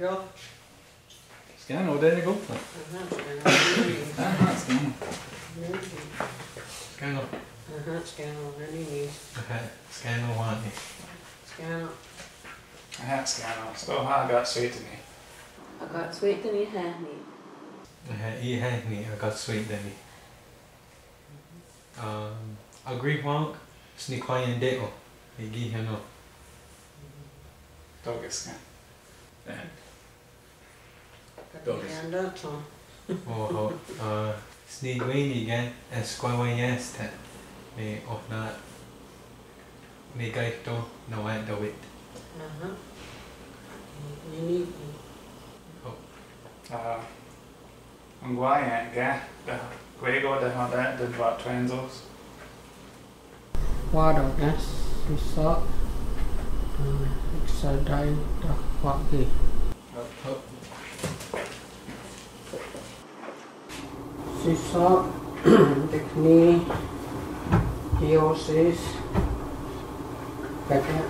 Joe. Scanner, där är det gott. Aha, scanner. Aha, scanner. Scanner. Aha, scanner. Any news. Okay. Scanner one. Scanner. Aha, scanner. Står här, got sweet to me. I got sweet in your hand. Okay. I hai ni I got sweet then. Um, agree honk. Sneak quiet deo. Igi hano. Dog scan. Där. Got Dog the is- hand up, so. Oh ho. Uh, sneak way again. Es square way yes te. Ni of not. Ni gaito no at the wit. Aha. You need. Uh, ang guayan, ga. The Guego, the how that, the dot transos. Water gas. You saw. It's a dime. The what be. Sisa, Dikni, Diosis, Packet,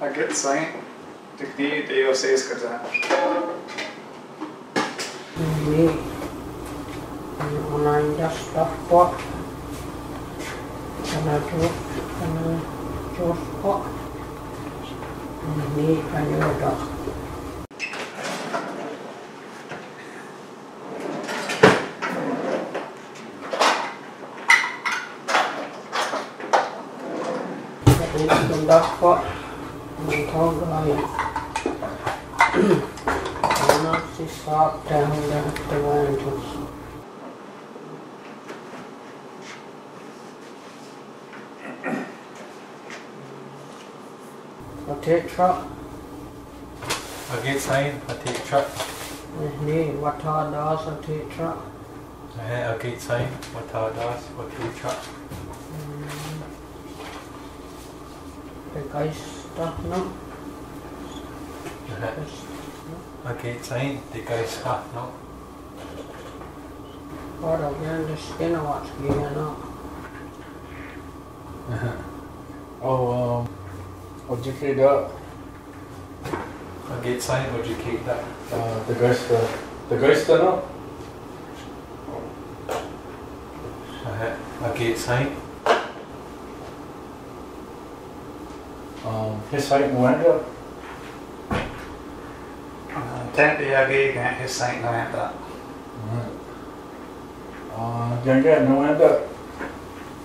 I get sign. The knee, the says kaza. ini online dah stuff pot, karena tu, karena jos pot, ini hanya ada. Jadi sudah pot, mentau gaya. Karena sisa dah dah dewan Potato truck, get sign. I take truck. ini water das potato truck. Okay. I get sign. What are das? What take truck? Pakai stuff no. Okay. I get sign. The guys ha no. Water yang di skin what's gini no. Uh-huh. Oh, um, feed up? I get sign. Would you keep that? Uh, the ghost, uh, the ghost or not? Okay. I get sign. Um, his height. Uh, tent the agi gan his height no enda. Uh, gan gan no enda.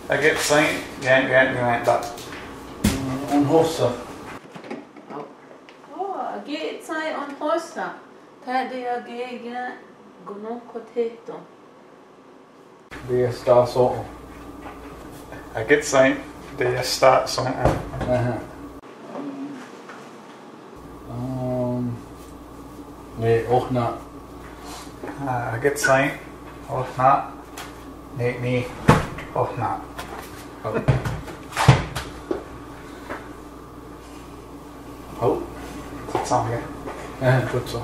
I get sign gan gan no enda. On hossa. Oh, age sai on hosta. Tade age ga gono koteto. Det står så. I get sign. Det start så. Uh-huh. Um, nee, auch not. Uh, I get sign. Auch not. Nee, nee. Auch not. Oh. Sånn, ja. Ja, godt så.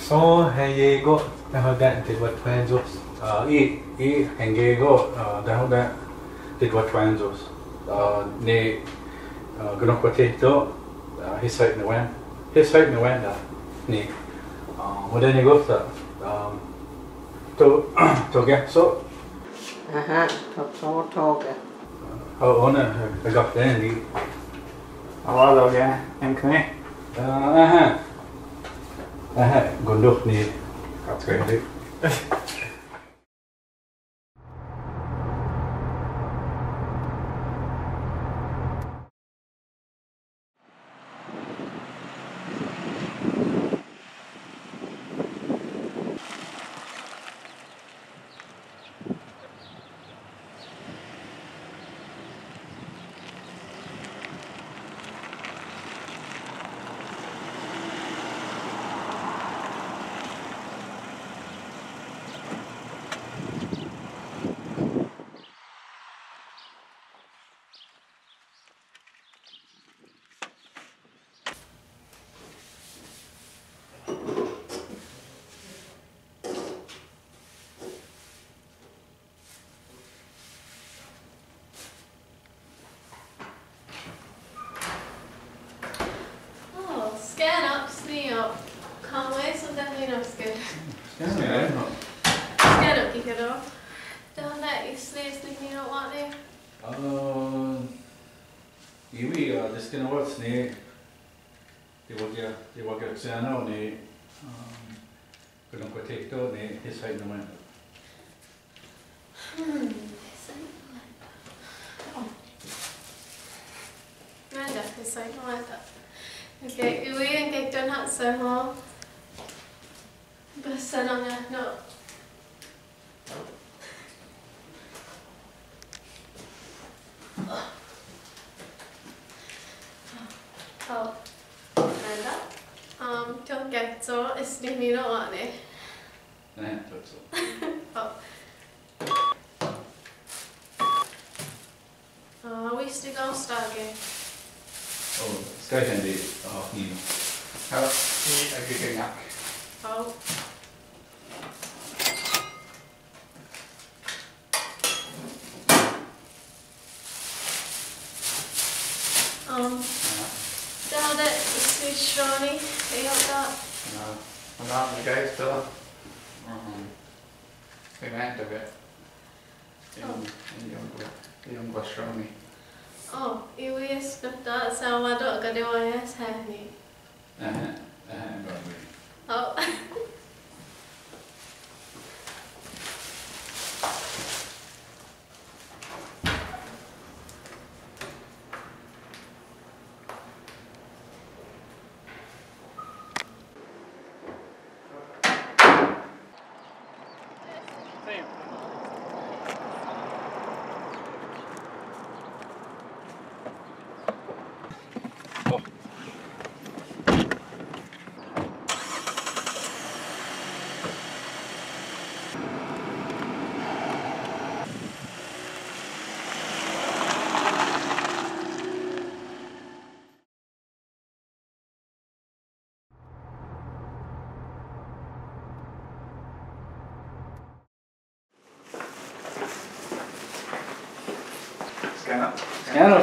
So hey ye go. I heard that did what plans was. Uh, i, i hengego, uh, det har det, det var transos. Uh, ne, uh, gunok wa tito, uh, his height ne wen, his height ne wen da, ne, uh, what ne go sa, um, to, to get so, Aha, top så tåget. oh, ona, I got den di. Hva da, ja? En kne? Uh, aha, aha, gunduk ni, kat ska jag Scanner. Scanner kikero. Don't let you sleep sleeping out what there. Uh, iwi uh, det ska nog vara snä. Det var jag det var jag sen och ni um kunde på täckt då ni his height nummer. Hmm. Nada, it's like nada. Okay, iwi ang kay don hat sa ho. Basta no. Oh. Um, don't get so it's ni no on it. Nej, det så. Oh, we still go stargate. Oh, ska jag hända uh ni. Ja, i agrigenyak. Oh. Um, där det switch Ronnie, det jag got. Ja, och då har vi guys då. Mm. Vi väntar vi. En en jungo. Jungo strömi. Oh, i vis gutta så vad då kan det vara jag här ni. Nej, nej,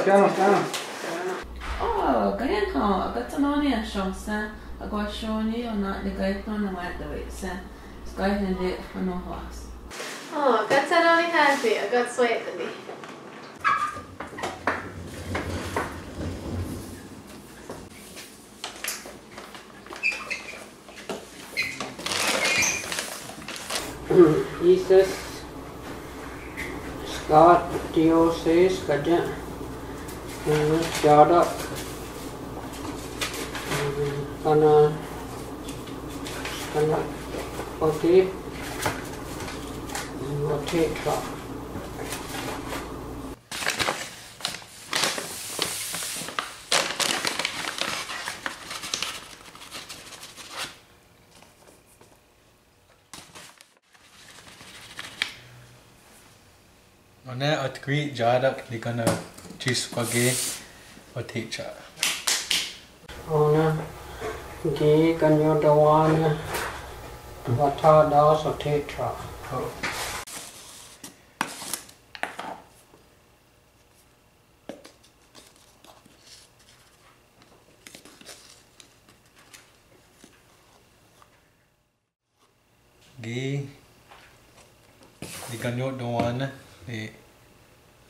Scanner, scanner, scanner. Oh, ganyan ka. Agad sa mga niya siyang sa agwasyon niyo na ligay ko na mga dawit sa sky hindi ano has. Oh, got that only happy. I got sweat today. Jesus Scott Diocese kadya jarak kana kana okay okay truck Ona at gri jadak di kana juice qua ghế và thị trợ ona ghế cần nhau ừ. đầu ăn và thọ đó sẽ thị trợ ghế thì cần nhau đầu ăn để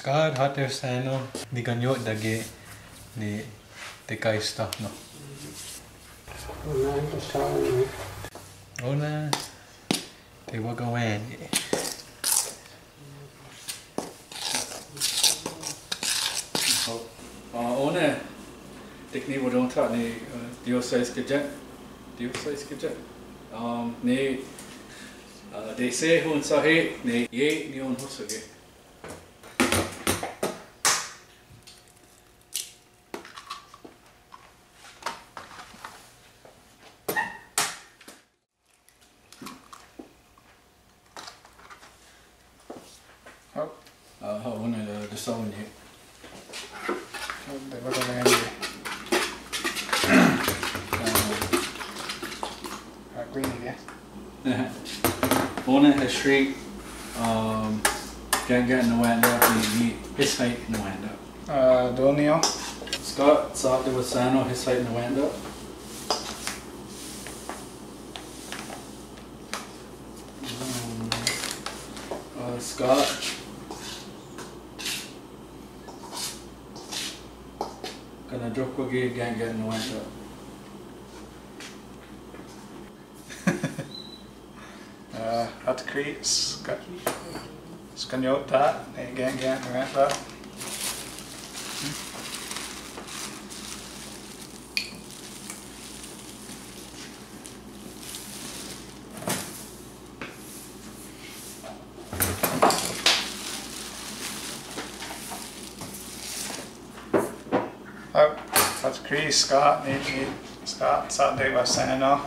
skad hat er sano di kanyo dagi ni te kaista no. Ona te waka wan. Uh, ona tekni wadon ta ni diocese kejet. Diocese kejet. Um, ni uh, de se hun sahe ni ye ni on hosage. Oh. Uh, ho una da da so ni. Det var det jag Uh, green again. Ona ha street um gan gan no wanda ni ni his height no wanda. Uh, Donio. Scott saw the Wasano his height no wanda. Um, uh, Scott Gonna drop again gan gan no wanda. Uh, at Crete. Ska, Skanyota. Again, again, vänta. Oh, Crete, Scott, ni, ni, Scott, sa det var Sano.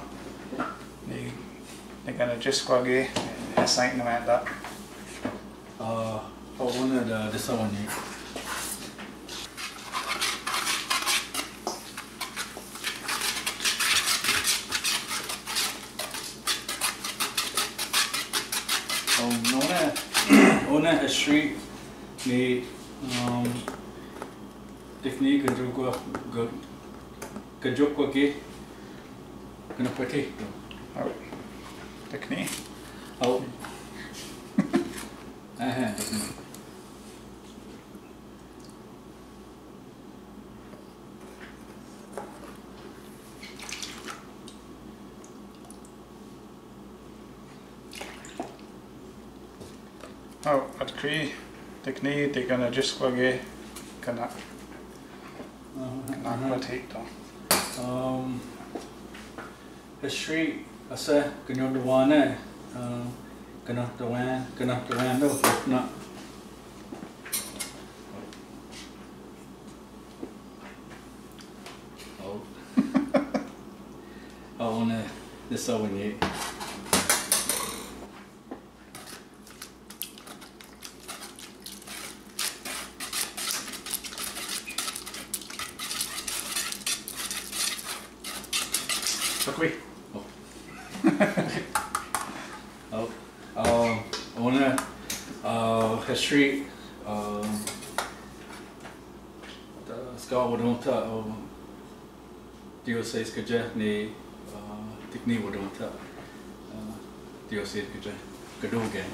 Ni, ni gonna just gå ge, jag sa inte vänta. Uh, ho una da da so ni. Oh, ona ona a street ni um teknik kan juga go kan juga ke kena pati. Oh, det knie. Oh. Aha, teknik. Oh, at Crete, det knie, det gonna just gå ge, gonna, gonna gå hit då. Um, the street, I said, can you do one there? Um, can I do one, can I do one, no, if not. Oh. Oh, on the, the sewing yet. Så vi. Oh, um, on the, uh, the street, um, the Scott would want to, um, diocese ka dyan ni, uh, tikni would want to, uh, diocese ka dyan, kadugan.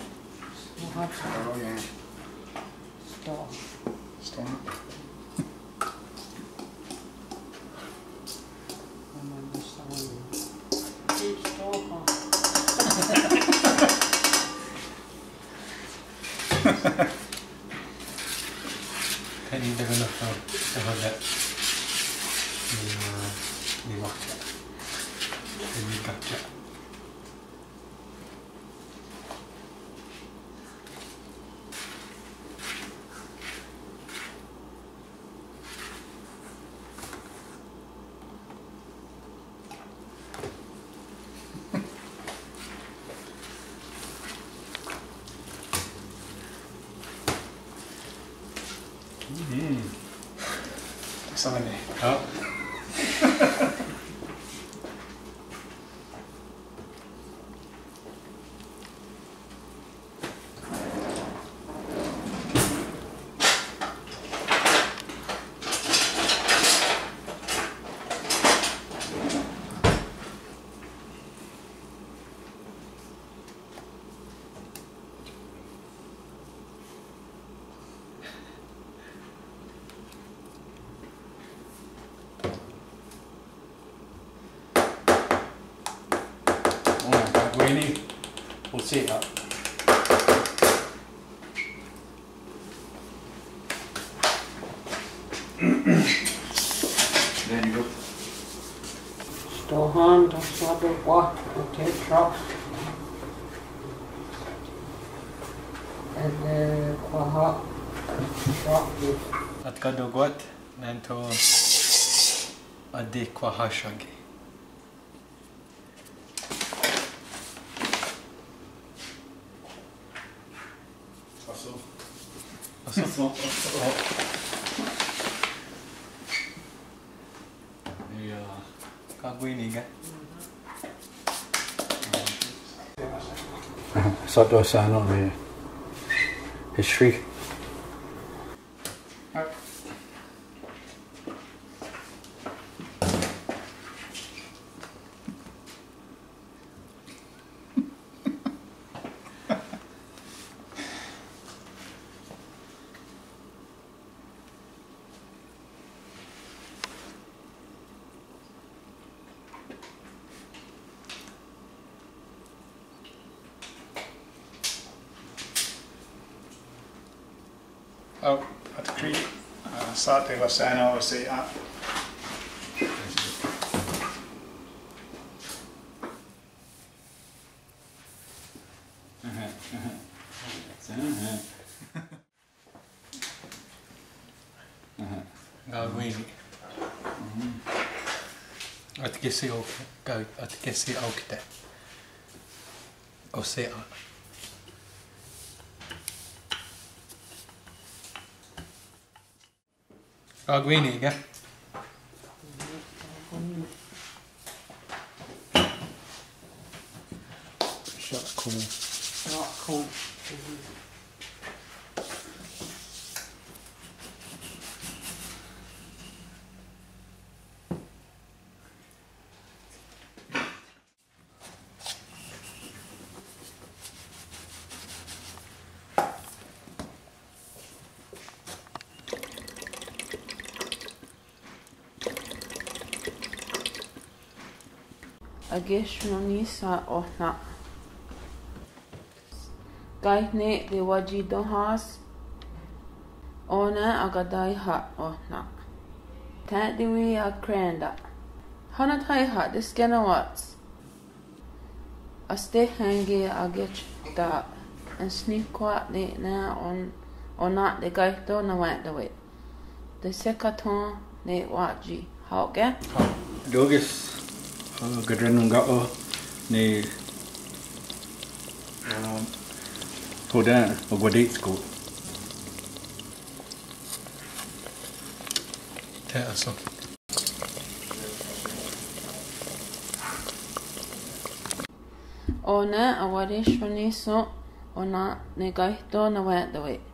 Ini makan. Ini kacang. Det. Oh, There you go. Stohan da so do what och te trots. Eller kvaha. Trots. Att gå Så då sa han med his shriek. Oh, at Cree, uh, Sate Wasano say up. Kagwini. At kisi o ka at kisi o kite. O se a. Ragwini, ie? Shot cool. Shot cool. Ageshmoni sa ohna. Gaihne de wajidohas. Ona agadai ha ohna. Tadiwi a krenda. Hanatai ha diskena wats. Aste hangi agech da. En snikwa de na on ona de gaito na wat de wit. De sekaton ne waji. Hauke? Dogis gadrenung gao ni Hoda o gwadit sko. Te aso. Ona awarishwani so ona negaito na wadawe.